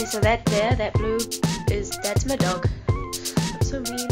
Okay, so that there, that blue, is that's my dog. I'm so mean.